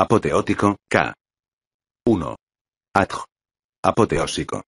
Apoteótico, K. 1. Adj. Apoteósico.